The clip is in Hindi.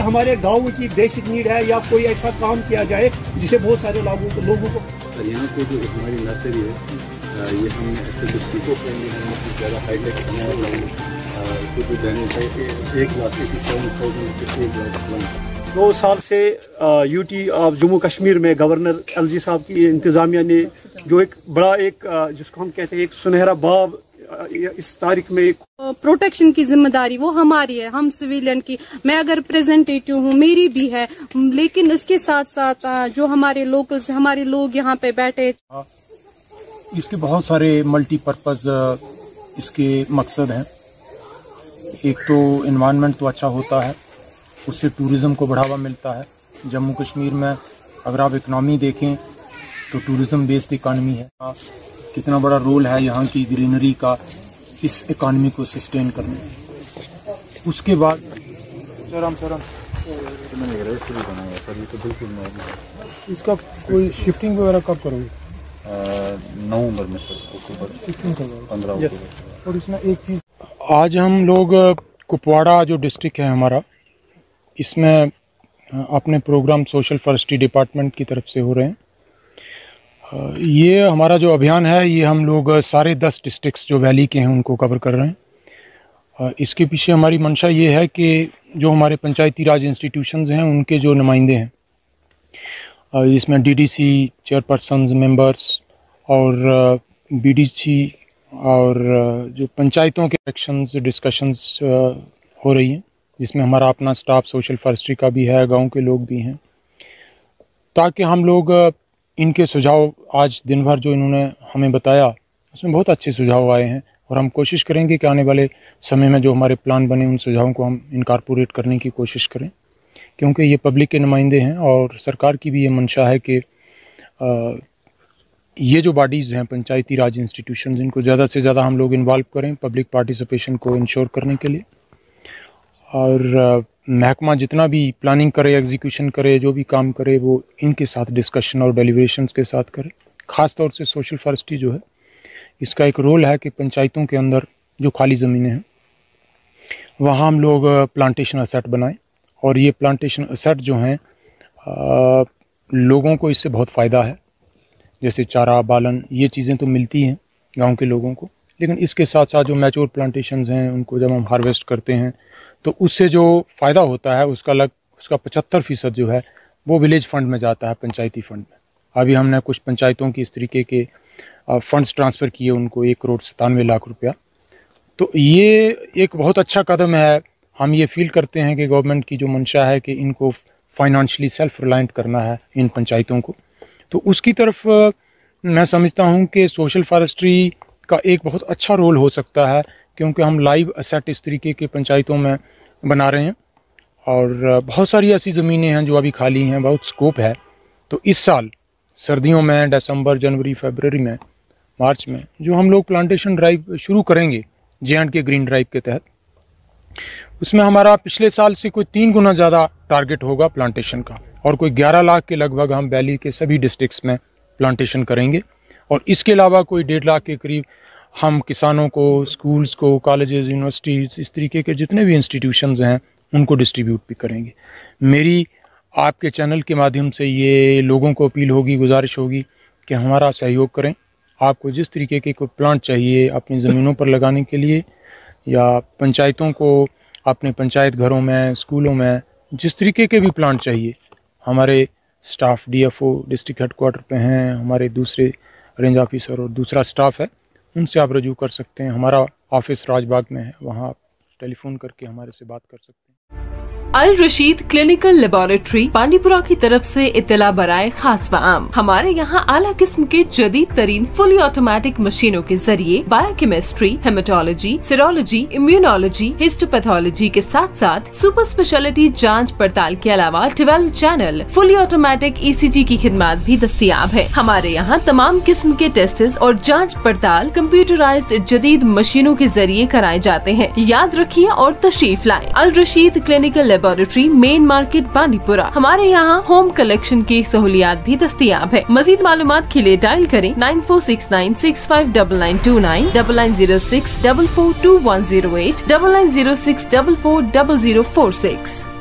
हमारे गाँव की बेसिक नीड है या कोई ऐसा काम किया जाए जिसे बहुत सारे लोगों को और यहाँ पे जो हमारी नर्सरी है ये हमने ऐसे जो पीको फ्रेंडली हमने कुछ ज़्यादा हाईटेक है इसको जो देने चाहिए एक लाख एटी सेवन थाउज़ेंड एक लाख दो साल से यूटी ऑफ़ जम्मू कश्मीर में गवर्नर एलजी साहब की इंतज़ामिया ने जो एक बड़ा एक जिसको हम कहते हैं एक सुनहरा बाब इस तारीख में एक प्रोटेक्शन की ज़िम्मेदारी वो हमारी है हम सिविलियन की। मैं अगर प्रेजेंटेटिव हूँ मेरी भी है लेकिन इसके साथ साथ जो हमारे लोकल्स हमारे लोग यहाँ पे बैठे इसके बहुत सारे मल्टीपर्पज़ इसके मकसद हैं। एक तो इन्वायरमेंट तो अच्छा होता है उससे टूरिज़्म को बढ़ावा मिलता है। जम्मू कश्मीर में अगर आप इकनॉमी देखें तो टूरिज़्म बेस्ड इकानमी है। हाँ, कितना बड़ा रोल है यहाँ की ग्रीनरी का इस इकानमी को सस्टेन करने में। उसके बाद सरम सरम इसका कोई शिफ्टिंग वगैरह कब करोगे? नवंबर में पंद्रह और इसमें एक चीज़ आज हम लोग कुपवाड़ा जो डिस्ट्रिक्ट है हमारा इसमें अपने प्रोग्राम सोशल फॉरेस्ट्री डिपार्टमेंट की तरफ़ से हो रहे हैं। ये हमारा जो अभियान है, ये हम लोग सारे दस डिस्ट्रिक्ट्स जो वैली के हैं, उनको कवर कर रहे हैं। इसके पीछे हमारी मंशा ये है कि जो हमारे पंचायती राज इंस्टीट्यूशंस हैं, उनके जो नुमाइंदे हैं। इसमें डीडीसी चेयरपर्सन मेंबर्स और बीडीसी और जो पंचायतों के इलेक्शंस डिस्कशंस हो रही हैं, जिसमें हमारा अपना स्टाफ सोशल फॉरेस्ट्री का भी है, गाँव के लोग भी हैं। ताकि हम लोग इनके सुझाव आज दिन भर जो इन्होंने हमें बताया, उसमें बहुत अच्छे सुझाव आए हैं और हम कोशिश करेंगे कि आने वाले समय में जो हमारे प्लान बने उन सुझावों को हम इनकारपोरेट करने की कोशिश करें, क्योंकि ये पब्लिक के नुमाइंदे हैं और सरकार की भी ये मंशा है कि ये जो बॉडीज़ हैं, पंचायती राज इंस्टीट्यूशन इनको ज़्यादा से ज़्यादा हम लोग इन्वॉल्व करें पब्लिक पार्टिसिपेशन को इंश्योर करने के लिए। और महकमा जितना भी प्लानिंग करे एग्जीक्यूशन करे, जो भी काम करे, वो इनके साथ डिस्कशन और डेलीब्रेशंस के साथ करे। ख़ास तौर से सोशल फॉरेस्ट्री जो है, इसका एक रोल है कि पंचायतों के अंदर जो खाली ज़मीनें हैं, वहाँ हम लोग प्लांटेशन असेट बनाएँ। और ये प्लांटेशन असेट जो हैं लोगों को इससे बहुत फ़ायदा है। जैसे चारा, बालन, ये चीज़ें तो मिलती हैं गाँव के लोगों को। लेकिन इसके साथ साथ जो मैच्योर प्लांटेशंस हैं, उनको जब हम हार्वेस्ट करते हैं तो उससे जो फ़ायदा होता है, उसका लग, उसका पचहत्तर फ़ीसद जो है, वो विलेज फंड में जाता है, पंचायती फंड में। अभी हमने कुछ पंचायतों की इस तरीके के फंड्स ट्रांसफ़र किए, उनको एक करोड़ सतानवे लाख रुपया। तो ये एक बहुत अच्छा कदम है। हम ये फील करते हैं कि गवर्नमेंट की जो मंशा है कि इनको फाइनेंशियली सेल्फ रिलायंट करना है इन पंचायतों को। तो उसकी तरफ़ मैं समझता हूँ कि सोशल फॉरेस्ट्री का एक बहुत अच्छा रोल हो सकता है। क्योंकि हम लाइव असेट इस तरीके के पंचायतों में बना रहे हैं। और बहुत सारी ऐसी ज़मीनें हैं जो अभी खाली हैं, बहुत स्कोप है। तो इस साल, सर्दियों में दिसंबर जनवरी फरवरी में मार्च में, जो हम लोग प्लांटेशन ड्राइव शुरू करेंगे J and K green drive के तहत, उसमें हमारा पिछले साल से कोई तीन गुना ज़्यादा टारगेट होगा प्लांटेशन का। और कोई 11 लाख के लगभग हम वैली के सभी डिस्ट्रिक्ट्स में प्लांटेशन करेंगे। और इसके अलावा कोई डेढ़ लाख के करीब हम किसानों को स्कूल्स को कॉलेजेस यूनिवर्सिटीज़ इस तरीके के जितने भी इंस्टीट्यूशंस हैं, उनको डिस्ट्रीब्यूट भी करेंगे। मेरी, आपके चैनल के माध्यम से ये लोगों को अपील होगी, गुजारिश होगी कि हमारा सहयोग करें। आपको जिस तरीके के कोई प्लांट चाहिए, अपनी ज़मीनों पर लगाने के लिए, या पंचायतों को, अपने पंचायत घरों में स्कूलों में, जिस तरीके के भी प्लांट चाहिए, हमारे स्टाफ डीएफओ डिस्ट्रिक्ट हेडक्वार्टर पे हैं, हमारे दूसरे रेंज ऑफिसर और दूसरा स्टाफ है उनसे आप रजू कर सकते हैं। हमारा ऑफ़िस राजबाग में है। वहाँ आप टेलीफोन करके हमारे से बात कर सकते हैं। अल रशीद क्लिनिकल लेबोरेटरी पांडीपुरा की तरफ़ से इतला बराए खास आम हमारे यहाँ आला किस्म के जदीद तरीन फुली ऑटोमेटिक मशीनों के ज़रिए biochemistry haematology serology immunology histopathology के साथ साथ सुपर स्पेशलिटी जाँच पड़ताल के अलावा twelve channel fully automatic ECG की खिदमत भी दस्तियाब है। हमारे यहाँ तमाम किस्म के टेस्ट और जाँच पड़ताल कम्प्यूटराइज जदीद मशीनों के ज़रिए कराए जाते हैं। याद रखिए और तशरीफ़ लाए। Al Rashid clinical laboratory main market Bandipura हमारे यहाँ होम कलेक्शन की सहूलियात भी दस्तियाब है मजीद मालूम के लिए डायल करें nine four six nine six five double nine two nine double nine zero six double four two one zero eight double nine zero six double four double zero four six